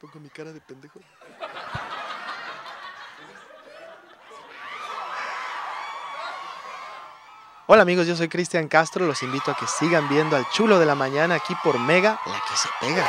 Pongo mi cara de pendejo. Hola amigos, yo soy Cristian Castro, los invito a que sigan viendo al chulo de la mañana aquí por Mega, la que se pega.